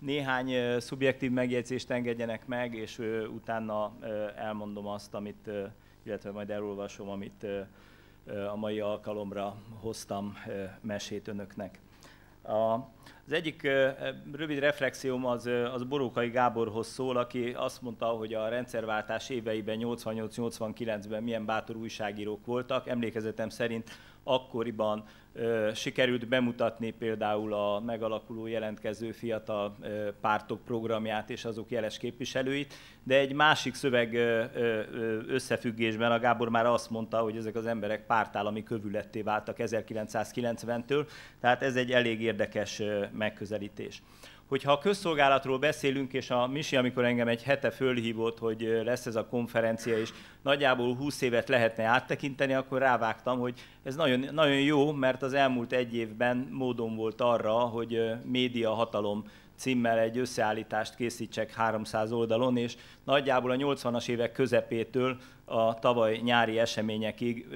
Néhány szubjektív megjegyzést engedjenek meg, és utána elmondom azt, amit, illetve majd elolvasom, amit a mai alkalomra hoztam mesét önöknek. Az egyik rövid reflexióm az, az Borókai Gáborhoz szól, aki azt mondta, hogy a rendszerváltás éveiben, 88-89-ben milyen bátor újságírók voltak. Emlékezetem szerint akkoriban sikerült bemutatni például a megalakuló jelentkező fiatal pártok programját és azok jeles képviselőit, de egy másik szöveg összefüggésben a Gábor már azt mondta, hogy ezek az emberek pártállami kövületté váltak 1990-től, tehát ez egy elég érdekes megközelítés hogyha a közszolgálatról beszélünk, és a Misi, amikor engem egy hete fölhívott, hogy lesz ez a konferencia, és nagyjából 20 évet lehetne áttekinteni, akkor rávágtam, hogy ez nagyon, nagyon jó, mert az elmúlt egy évben módon volt arra, hogy média hatalom címmel egy összeállítást készítsek 300 oldalon, és nagyjából a 80-as évek közepétől a tavaly nyári eseményekig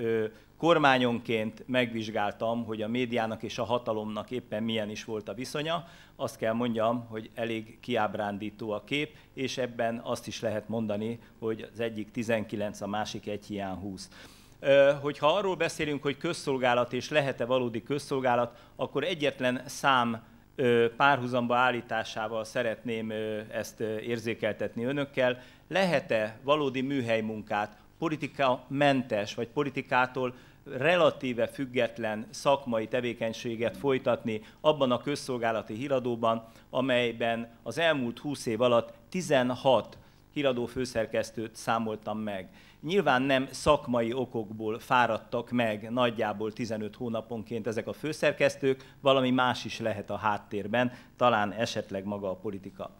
kormányonként megvizsgáltam, hogy a médiának és a hatalomnak éppen milyen is volt a viszonya. Azt kell mondjam, hogy elég kiábrándító a kép, és ebben azt is lehet mondani, hogy az egyik 19, a másik egy hiány 20 hogyha arról beszélünk, hogy közszolgálat és lehet-e valódi közszolgálat, akkor egyetlen szám párhuzamba állításával szeretném ezt érzékeltetni önökkel. Lehet-e valódi műhelymunkát, politika mentes, vagy politikától relatíve független szakmai tevékenységet folytatni abban a közszolgálati híradóban, amelyben az elmúlt 20 év alatt 16 híradó főszerkesztőt számoltam meg. Nyilván nem szakmai okokból fáradtak meg nagyjából 15 hónaponként ezek a főszerkesztők, valami más is lehet a háttérben, talán esetleg maga a politika.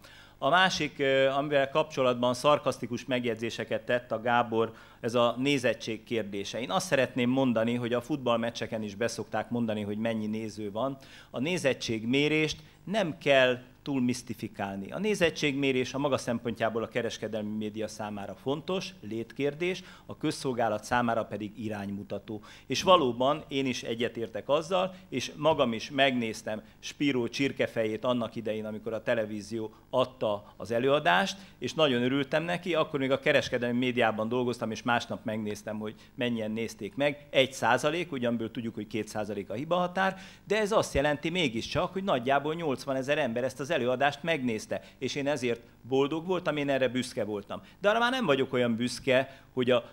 A másik, amivel kapcsolatban szarkasztikus megjegyzéseket tett a Gábor, ez a nézettség kérdése. Én azt szeretném mondani, hogy a futballmeccseken is beszokták mondani, hogy mennyi néző van. A nézettség mérést nem kell túl misztifikálni. A nézettségmérés a maga szempontjából a kereskedelmi média számára fontos, létkérdés, a közszolgálat számára pedig iránymutató. És valóban én is egyetértek azzal, és magam is megnéztem Spiró csirkefejét annak idején, amikor a televízió adta az előadást, és nagyon örültem neki, akkor még a kereskedelmi médiában dolgoztam, és másnap megnéztem, hogy mennyien nézték meg. Egy százalék, ugyanből tudjuk, hogy két százalék a hibahatár, de ez azt jelenti mégiscsak, hogy nagyjából 80 ezer ember ezt az előadást megnézte, és én ezért boldog voltam, én erre büszke voltam. De arra már nem vagyok olyan büszke, hogy a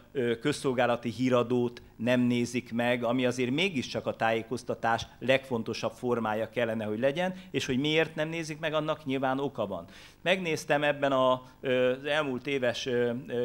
közszolgálati híradót nem nézik meg, ami azért mégiscsak a tájékoztatás legfontosabb formája kellene, hogy legyen, és hogy miért nem nézik meg, annak nyilván oka van. Megnéztem ebben az elmúlt éves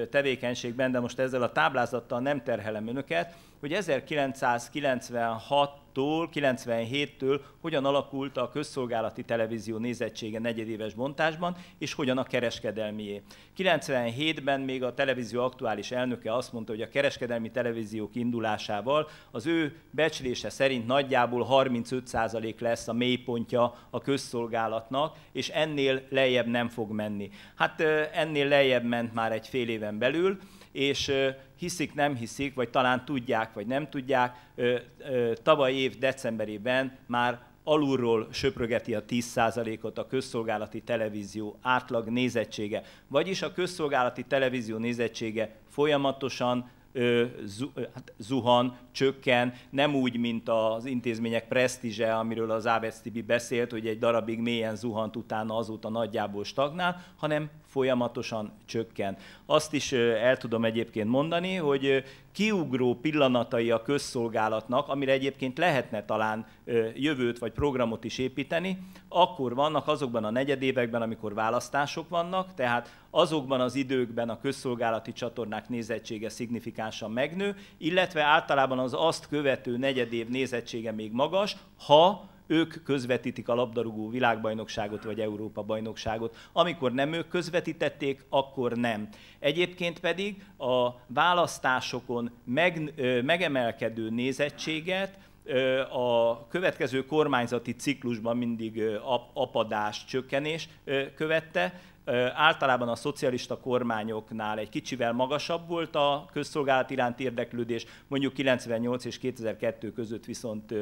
tevékenységben, de most ezzel a táblázattal nem terhelem önöket, hogy 1996 tól 97-től hogyan alakult a közszolgálati televízió nézettsége negyedéves bontásban, és hogyan a kereskedelmié. 97-ben még a televízió aktuális elnöke azt mondta, hogy a kereskedelmi televíziók indulásával az ő becslése szerint nagyjából 35% lesz a mélypontja a közszolgálatnak, és ennél lejjebb nem fog menni. Hát ennél lejjebb ment már egy fél éven belül, és hiszik, nem hiszik, vagy talán tudják, vagy nem tudják, tavaly év decemberében már alulról söprögeti a 10%-ot a közszolgálati televízió átlag nézettsége. Vagyis a közszolgálati televízió nézettsége folyamatosan hát zuhan, csökken, nem úgy, mint az intézmények presztízse, amiről az Ávec Tibi beszélt, hogy egy darabig mélyen zuhant, utána azóta nagyjából stagnál, hanem folyamatosan csökken. Azt is el tudom egyébként mondani, hogy kiugró pillanatai a közszolgálatnak, amire egyébként lehetne talán jövőt vagy programot is építeni, akkor vannak azokban a negyedévekben, amikor választások vannak, tehát azokban az időkben a közszolgálati csatornák nézettsége szignifikánsan megnő, illetve általában az azt követő negyedév nézettsége még magas, ha ők közvetítik a labdarúgó világbajnokságot vagy Európa bajnokságot. Amikor nem ők közvetítették, akkor nem. Egyébként pedig a választásokon meg, megemelkedő nézettséget a következő kormányzati ciklusban mindig apadás, csökkenés követte, általában a szocialista kormányoknál egy kicsivel magasabb volt a közszolgálat iránti érdeklődés, mondjuk 98 és 2002 között viszont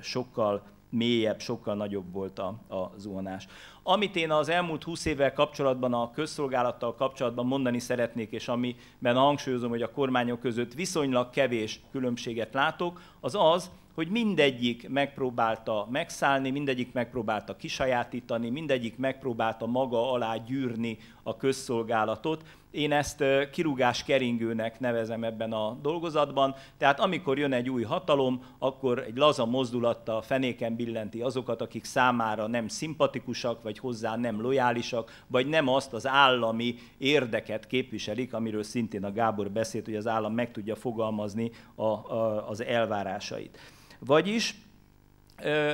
sokkal mélyebb, sokkal nagyobb volt a, a zuhanás. Amit én az elmúlt 20 évvel kapcsolatban, a közszolgálattal kapcsolatban mondani szeretnék, és amiben hangsúlyozom, hogy a kormányok között viszonylag kevés különbséget látok, az az, hogy mindegyik megpróbálta megszállni, mindegyik megpróbálta kisajátítani, mindegyik megpróbálta maga alá gyűrni a közszolgálatot. Én ezt kirúgás keringőnek nevezem ebben a dolgozatban. Tehát amikor jön egy új hatalom, akkor egy laza mozdulattal fenéken billenti azokat, akik számára nem szimpatikusak, vagy hozzá nem lojálisak, vagy nem azt az állami érdeket képviselik, amiről szintén a Gábor beszélt, hogy az állam meg tudja fogalmazni a, a, az elvárásait. Vagyis ö,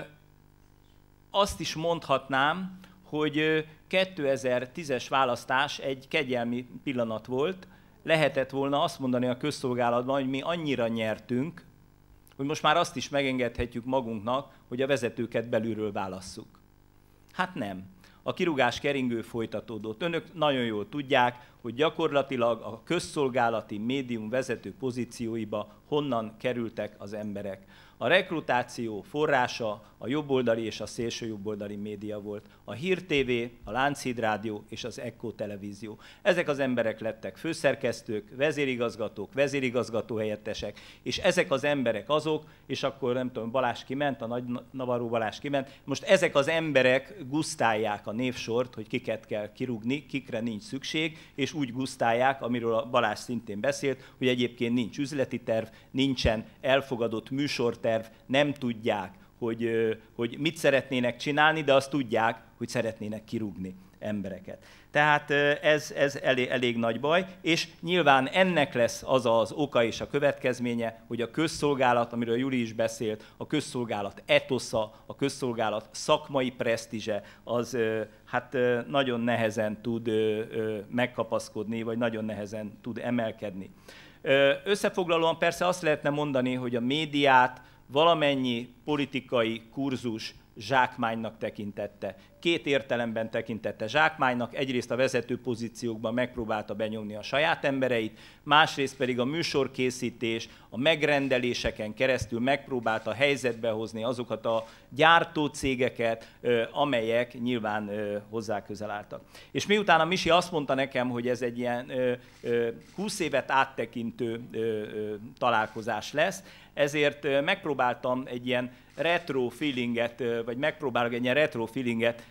azt is mondhatnám, hogy 2010-es választás egy kegyelmi pillanat volt, lehetett volna azt mondani a közszolgálatban, hogy mi annyira nyertünk, hogy most már azt is megengedhetjük magunknak, hogy a vezetőket belülről válasszuk. Hát nem. A kirúgás keringő folytatódott. Önök nagyon jól tudják, hogy gyakorlatilag a közszolgálati médium vezető pozícióiba honnan kerültek az emberek. A rekrutáció forrása a jobboldali és a szélső jobboldali média volt. A Hír TV, a Lánchíd Rádió és az Echo Televízió. Ezek az emberek lettek főszerkesztők, vezérigazgatók, vezérigazgató helyettesek, és ezek az emberek azok, és akkor nem tudom, Balás kiment, a Nagy Navaró Balás kiment, most ezek az emberek gusztálják a névsort, hogy kiket kell kirúgni, kikre nincs szükség, és úgy gusztálják, amiről a Balás szintén beszélt, hogy egyébként nincs üzleti terv, nincsen elfogadott műsorterv, nem tudják, hogy, hogy mit szeretnének csinálni, de azt tudják, hogy szeretnének kirúgni embereket. Tehát ez, ez elég, elég nagy baj, és nyilván ennek lesz az az oka és a következménye, hogy a közszolgálat, amiről Juli is beszélt, a közszolgálat etosza, a közszolgálat szakmai presztízse, az hát nagyon nehezen tud megkapaszkodni, vagy nagyon nehezen tud emelkedni. Összefoglalóan persze azt lehetne mondani, hogy a médiát valamennyi politikai kurzus zsákmánynak tekintette. Két értelemben tekintette zsákmánynak, egyrészt a vezető pozíciókban megpróbálta benyomni a saját embereit, másrészt pedig a műsorkészítés, a megrendeléseken keresztül megpróbálta helyzetbe hozni azokat a gyártócégeket, amelyek nyilván hozzá közel álltak. És miután a Misi azt mondta nekem, hogy ez egy ilyen 20 évet áttekintő találkozás lesz, ezért megpróbáltam egy ilyen retro feelinget, vagy megpróbálok egy ilyen retro feelinget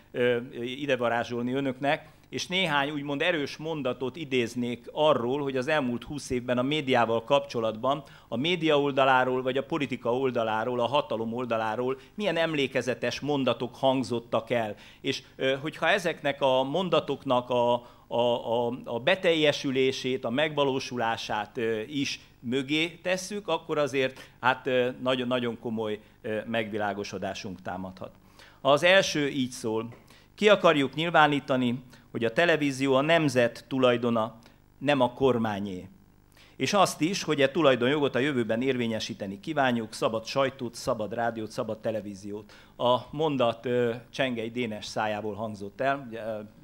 idevarázsolni önöknek, és néhány úgymond erős mondatot idéznék arról, hogy az elmúlt 20 évben a médiával kapcsolatban, a média oldaláról, vagy a politika oldaláról, a hatalom oldaláról milyen emlékezetes mondatok hangzottak el. És hogyha ezeknek a mondatoknak a, a, a, a beteljesülését, a megvalósulását is mögé tesszük, akkor azért hát nagyon-nagyon komoly megvilágosodásunk támadhat. Az első így szól. Ki akarjuk nyilvánítani, hogy a televízió a nemzet tulajdona, nem a kormányé. És azt is, hogy a tulajdonjogot a jövőben érvényesíteni kívánjuk, szabad sajtót, szabad rádiót, szabad televíziót. A mondat Csengei Dénes szájából hangzott el,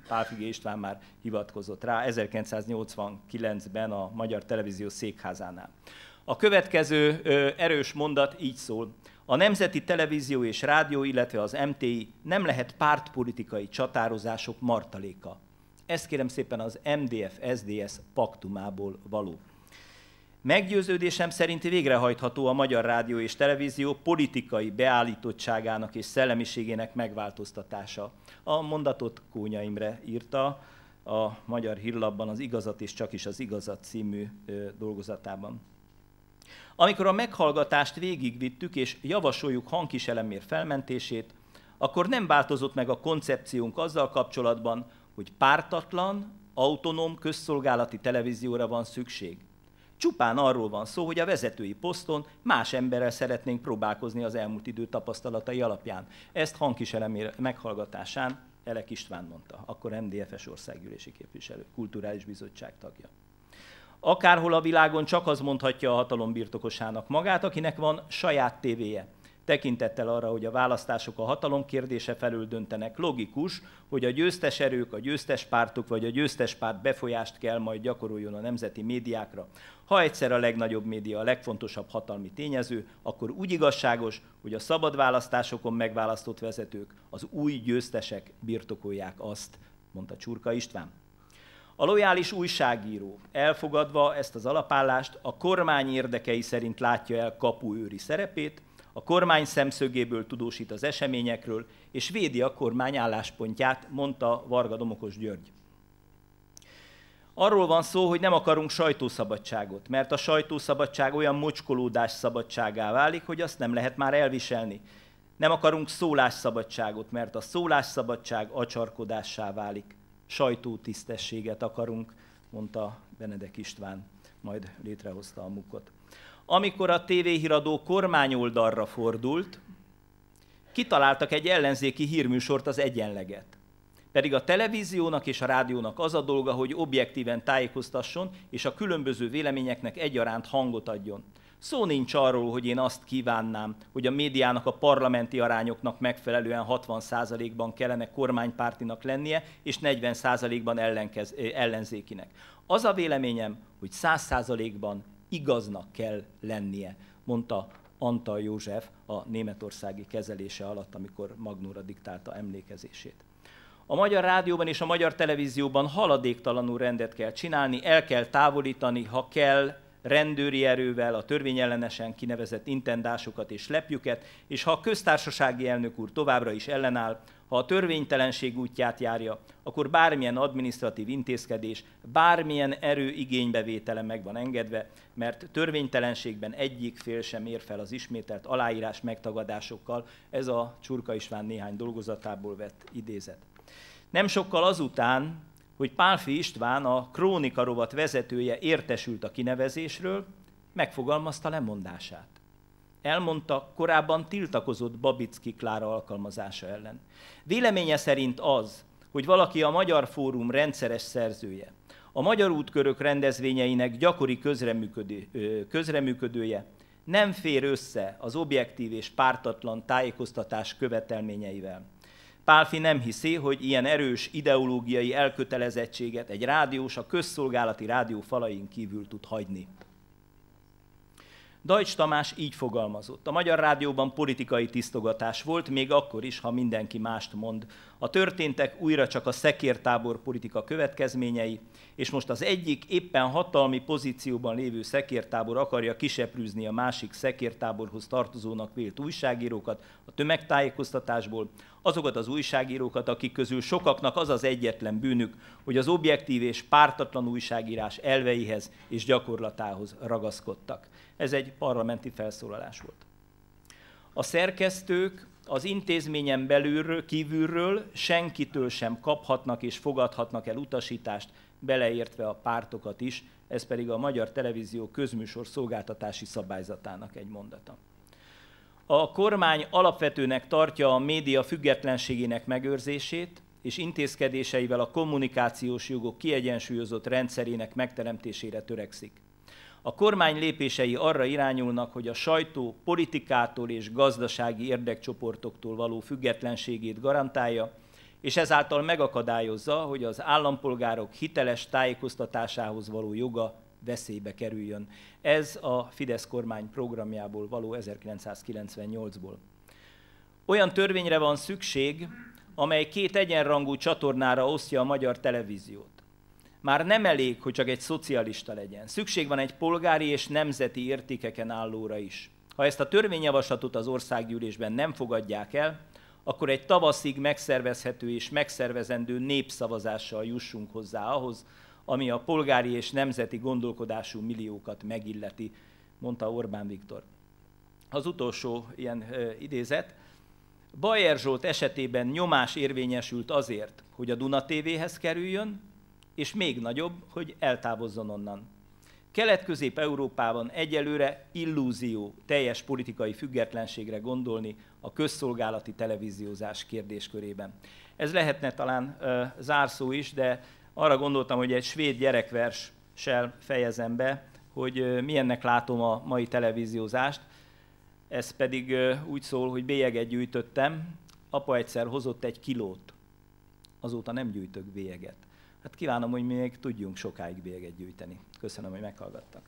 Pálfigé István már hivatkozott rá 1989-ben a Magyar Televízió székházánál. A következő erős mondat így szól. A Nemzeti Televízió és Rádió, illetve az MTI nem lehet pártpolitikai csatározások martaléka. Ezt kérem szépen az MDF-SDS paktumából való. Meggyőződésem szerint végrehajtható a Magyar Rádió és Televízió politikai beállítottságának és szellemiségének megváltoztatása. A mondatot Kónya Imre írta a Magyar Hírlapban az Igazat és csak is az Igazat című dolgozatában. Amikor a meghallgatást végigvittük és javasoljuk hangkiselemér felmentését, akkor nem változott meg a koncepciónk azzal kapcsolatban, hogy pártatlan, autonóm közszolgálati televízióra van szükség. Csupán arról van szó, hogy a vezetői poszton más emberrel szeretnénk próbálkozni az elmúlt idő tapasztalatai alapján. Ezt hangkiselemér meghallgatásán Elek István mondta, akkor MDFS országgyűlési képviselő, kulturális bizottság tagja. Akárhol a világon csak az mondhatja a hatalom birtokosának magát, akinek van saját tévéje. Tekintettel arra, hogy a választások a hatalom kérdése felül döntenek, logikus, hogy a győztes erők, a győztes pártok vagy a győztes párt befolyást kell majd gyakoroljon a nemzeti médiákra. Ha egyszer a legnagyobb média a legfontosabb hatalmi tényező, akkor úgy igazságos, hogy a szabad választásokon megválasztott vezetők, az új győztesek birtokolják azt, mondta Csurka István. A lojális újságíró elfogadva ezt az alapállást a kormány érdekei szerint látja el kapuőri szerepét, a kormány szemszögéből tudósít az eseményekről, és védi a kormány álláspontját, mondta Varga Domokos György. Arról van szó, hogy nem akarunk sajtószabadságot, mert a sajtószabadság olyan mocskolódás szabadságá válik, hogy azt nem lehet már elviselni. Nem akarunk szólásszabadságot, mert a szólásszabadság acsarkodássá válik. Sajtótisztességet akarunk, mondta Benedek István, majd létrehozta a mukot amikor a tévéhíradó kormányoldalra fordult, kitaláltak egy ellenzéki hírműsort, az egyenleget. Pedig a televíziónak és a rádiónak az a dolga, hogy objektíven tájékoztasson, és a különböző véleményeknek egyaránt hangot adjon. Szó nincs arról, hogy én azt kívánnám, hogy a médiának a parlamenti arányoknak megfelelően 60%-ban kellene kormánypártinak lennie, és 40%-ban ellenzékinek. Az a véleményem, hogy 100%-ban igaznak kell lennie, mondta Antal József a németországi kezelése alatt, amikor Magnóra diktálta emlékezését. A magyar rádióban és a magyar televízióban haladéktalanul rendet kell csinálni, el kell távolítani, ha kell, rendőri erővel a törvényellenesen kinevezett intendásokat és lepjüket, és ha a köztársasági elnök úr továbbra is ellenáll, ha a törvénytelenség útját járja, akkor bármilyen adminisztratív intézkedés, bármilyen erő igénybevétele meg van engedve, mert törvénytelenségben egyik fél sem ér fel az ismételt aláírás megtagadásokkal, ez a Csurka István néhány dolgozatából vett idézet. Nem sokkal azután, hogy Pálfi István, a Krónika rovat vezetője értesült a kinevezésről, megfogalmazta lemondását. Elmondta, korábban tiltakozott Babicki Klára alkalmazása ellen. Véleménye szerint az, hogy valaki a Magyar Fórum rendszeres szerzője, a Magyar Útkörök rendezvényeinek gyakori közreműködő, közreműködője, nem fér össze az objektív és pártatlan tájékoztatás követelményeivel. Pálfi nem hiszi, hogy ilyen erős ideológiai elkötelezettséget egy rádiós a közszolgálati rádió falain kívül tud hagyni. Dajcs Tamás így fogalmazott. A Magyar Rádióban politikai tisztogatás volt, még akkor is, ha mindenki mást mond. A történtek újra csak a szekértábor politika következményei, és most az egyik éppen hatalmi pozícióban lévő szekértábor akarja kiseprűzni a másik szekértáborhoz tartozónak vélt újságírókat a tömegtájékoztatásból, azokat az újságírókat, akik közül sokaknak az az egyetlen bűnük, hogy az objektív és pártatlan újságírás elveihez és gyakorlatához ragaszkodtak. Ez egy parlamenti felszólalás volt. A szerkesztők az intézményen belülről, kívülről senkitől sem kaphatnak és fogadhatnak el utasítást, beleértve a pártokat is, ez pedig a Magyar Televízió közműsor szolgáltatási szabályzatának egy mondata. A kormány alapvetőnek tartja a média függetlenségének megőrzését, és intézkedéseivel a kommunikációs jogok kiegyensúlyozott rendszerének megteremtésére törekszik. A kormány lépései arra irányulnak, hogy a sajtó politikától és gazdasági érdekcsoportoktól való függetlenségét garantálja, és ezáltal megakadályozza, hogy az állampolgárok hiteles tájékoztatásához való joga veszélybe kerüljön. Ez a Fidesz kormány programjából való 1998-ból. Olyan törvényre van szükség, amely két egyenrangú csatornára osztja a magyar televíziót. Már nem elég, hogy csak egy szocialista legyen. Szükség van egy polgári és nemzeti értékeken állóra is. Ha ezt a törvényjavaslatot az országgyűlésben nem fogadják el, akkor egy tavaszig megszervezhető és megszervezendő népszavazással jussunk hozzá ahhoz, ami a polgári és nemzeti gondolkodású milliókat megilleti, mondta Orbán Viktor. Az utolsó ilyen ö, idézet. Bajer Zsolt esetében nyomás érvényesült azért, hogy a Duna TV-hez kerüljön, és még nagyobb, hogy eltávozzon onnan. Kelet-Közép-Európában egyelőre illúzió teljes politikai függetlenségre gondolni a közszolgálati televíziózás kérdéskörében. Ez lehetne talán ö, zárszó is, de arra gondoltam, hogy egy svéd gyerekverssel fejezem be, hogy milyennek látom a mai televíziózást. Ez pedig úgy szól, hogy bélyeget gyűjtöttem, apa egyszer hozott egy kilót, azóta nem gyűjtök bélyeget. Hát kívánom, hogy még tudjunk sokáig bélyeget gyűjteni. Köszönöm, hogy meghallgattak.